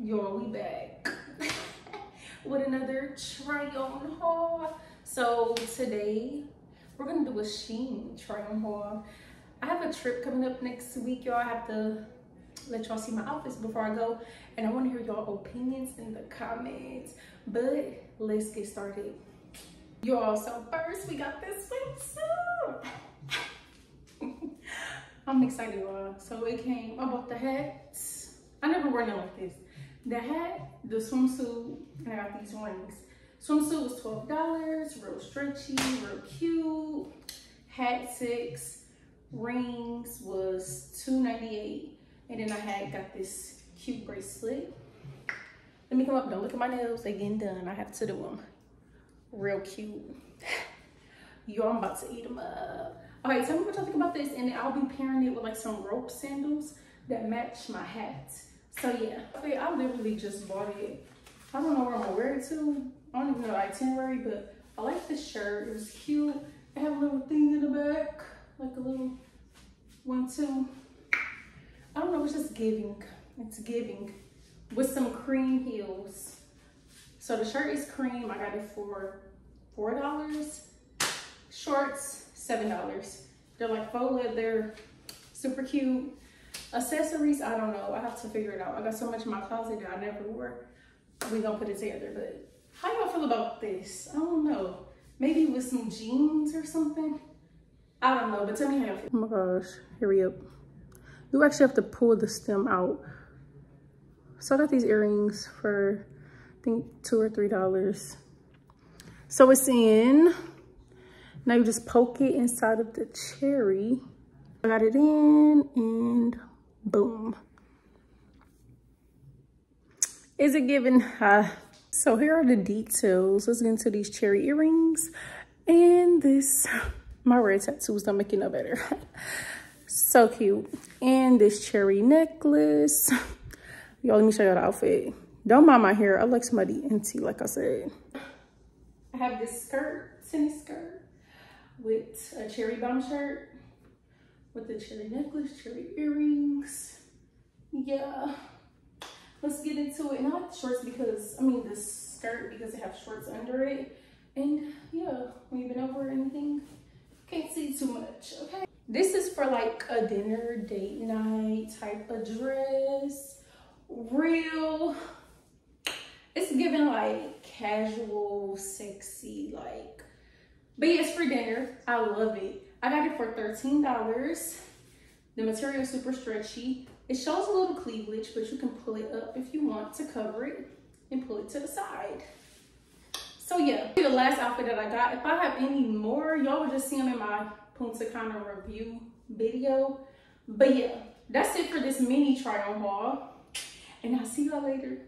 y'all we back with another try on haul. So today we're gonna do a SHEIN try on haul. I have a trip coming up next week y'all. I have to let y'all see my outfits before i go and i want to hear y'all opinions in the comments. But let's get started. Y'all so first we got this swimsuit. I'm excited y'all. So it came i bought the hats. I never wear nothing like this the hat, the swimsuit, and I got these rings. Swimsuit was $12, real stretchy, real cute. Hat six, rings was $2.98. And then I had got this cute bracelet. Let me come up, don't look at my nails, they getting done. I have to do them. Real cute. Yo, I'm about to eat them up. All right, tell me what y'all think about this, and I'll be pairing it with like some rope sandals that match my hat. So yeah, okay, I literally just bought it. I don't know where I'm gonna wear it to. I don't even know the itinerary, but I like this shirt. It was cute. It had a little thing in the back, like a little one too. I don't know, it's just giving. It's giving with some cream heels. So the shirt is cream. I got it for $4. Shorts, $7. They're like faux leather, super cute. Accessories, I don't know. I have to figure it out. I got so much in my closet that I never wore. We gonna put it together, but how y'all feel about this? I don't know. Maybe with some jeans or something. I don't know, but tell me how you feel. Oh my gosh, hurry up. You actually have to pull the stem out. So I got these earrings for, I think, two or three dollars. So it's in. Now you just poke it inside of the cherry. I got it in and Boom. Is it given? Uh, so here are the details. Let's get into these cherry earrings and this. My red tattoos don't make it no better. so cute. And this cherry necklace. Y'all, let me show you the outfit. Don't mind my hair. I like somebody into, like I said. I have this skirt, tennis skirt, with a cherry bomb shirt with the cherry necklace, cherry earrings. Yeah, let's get into it. I like the shorts because, I mean the skirt because it has shorts under it. And yeah, you've been over anything, can't see too much, okay? This is for like a dinner, date night type of dress. Real, it's giving like casual, sexy, like, but yes, for dinner. I love it. I got it for $13. The material is super stretchy. It shows a little cleavage, but you can pull it up if you want to cover it and pull it to the side. So yeah, the last outfit that I got. If I have any more, y'all will just see them in my Punta Cana review video. But yeah, that's it for this mini try on haul. And I'll see y'all later.